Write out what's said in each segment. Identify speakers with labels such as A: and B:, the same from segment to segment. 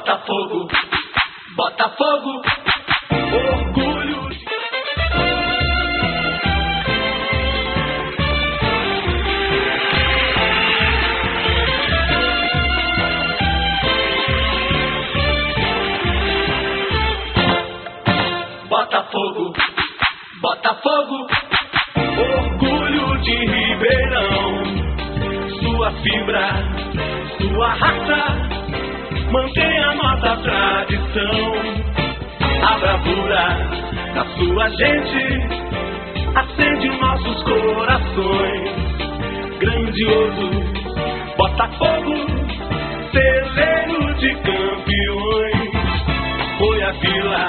A: Botafogo, Botafogo, orgulho. Botafogo, Botafogo, orgulho de Ribeirão. Sua fibra, sua raça, tradição. A bravura da sua gente acende nossos corações. Grandioso Botafogo, celeiro de campeões. Foi a vila,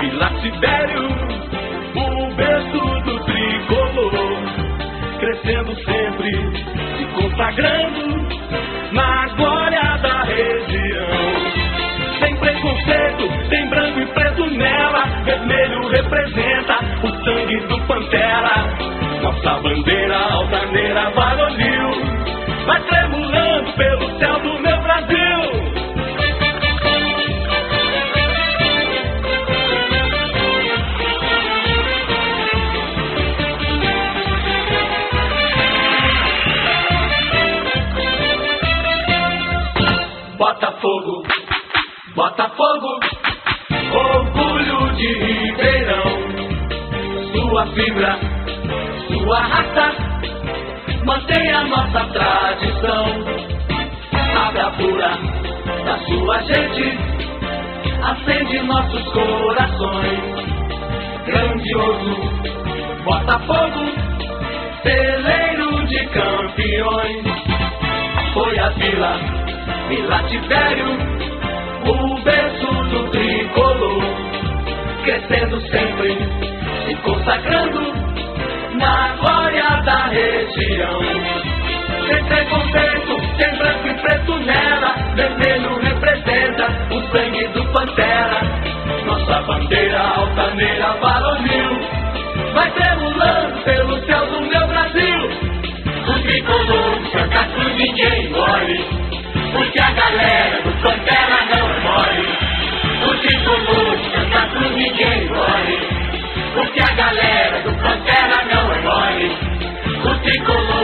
A: Vila Tibério, o berço do tricolor. Crescendo sempre, se consagrando na glória bandeira altaneira varonil vai tremulando pelo céu do meu Brasil. Botafogo, Botafogo, orgulho de Ribeirão. Sua fibra, sua raça, mantém a nossa tradição. A bravura da sua gente acende nossos corações. Grandioso Botafogo, celeiro de campeões. Foi a vila, Vila Tibério, o berço do tricolor. Crescendo sempre, se consagrando região. Sem preconceito, tem branco e preto nela. Vermelho representa o sangue do Pantera. Nossa bandeira altaneira varonil vai tremulando pelo céu do meu Brasil. O tricolor Cruz ninguém engole, porque a galera do Pantera não mole. O tricolor Cruz ninguém engole, porque